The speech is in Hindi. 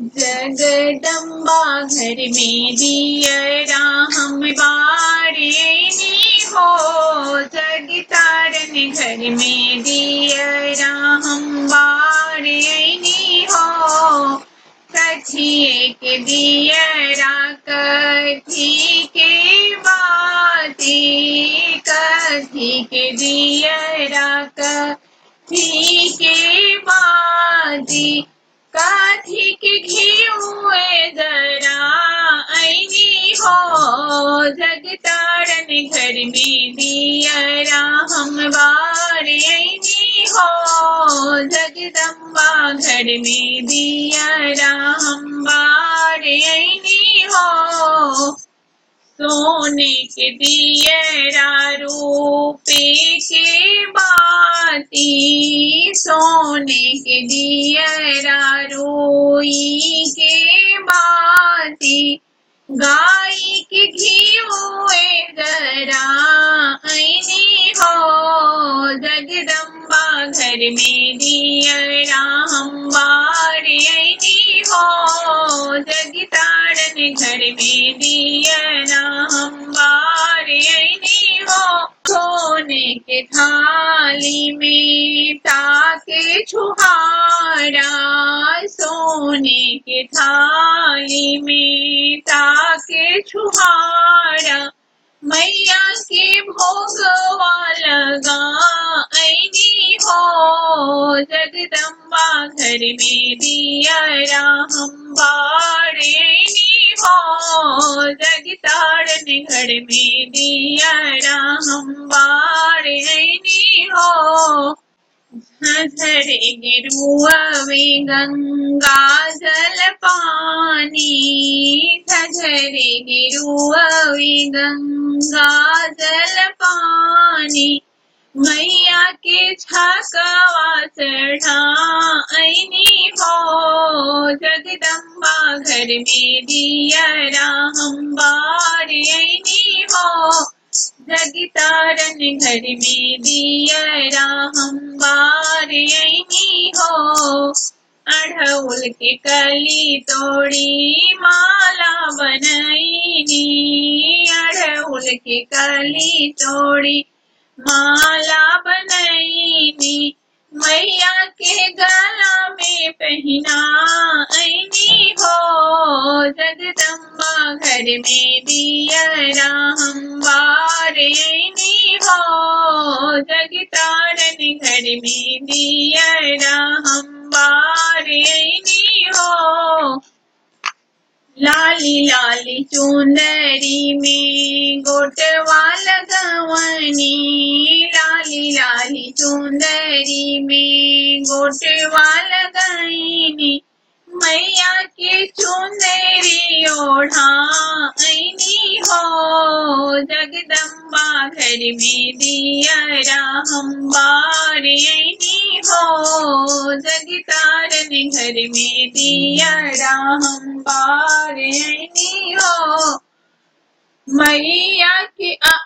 जगदम्बा घर में दियरा हम बारेनी हो जगतारन घर में दियरा हम बारेनी हो सखिए के दियरा कथी के बाती कथी के दियरा कथी के बाती काथी के घियुए जरा ऐनी हो जगतारन घर में दियरा हम बार ऐनी हो। जगदम्बा घर में दियरा हम बार ऐनी हो। सोने के दियरा रूपे के बाती सोने के दियरा रोई के बाती गाय के घी हुए गरा हो जगदम्बा घर में दियरा हम बार हो जगतारन घर में दियरा के थाली में ताके छुहारा, सोने के थाली में ताके छुहारा। मैया के भोगवा लगा ऐनी हो, जगदम्बा घर में दियरा हम बार ऐनी हो जगतारन घर में दियरा हम बार हो। झरे गिरुआवे गंगा जल पानी। झरे गिरुआवे गंगा जल पानी। मैया के घर में दियरा हम बार ऐनी हो जगतारन घर में दियरा हम बार ऐनी हो अढ़उल के कली तोड़ी माला बनैनी अढ़उल के कली तोड़ी माला बनैनी मैया के गला में पहना जगदम्बा घर में दियरा हम बार हो जगतारन घर में दियरा हम बार हो लाली लाली चुंदरी में गोटवा लगवनी लाली लाली चुंदरी में गोटवा लगैनी मैया के चुंदरी ओढ़ा ऐनी हो। जगदम्बा घर में दियरा हम बार, ऐनी हो। जगतारन घर में दियरा हम बार, ऐनी हो। मैया के आ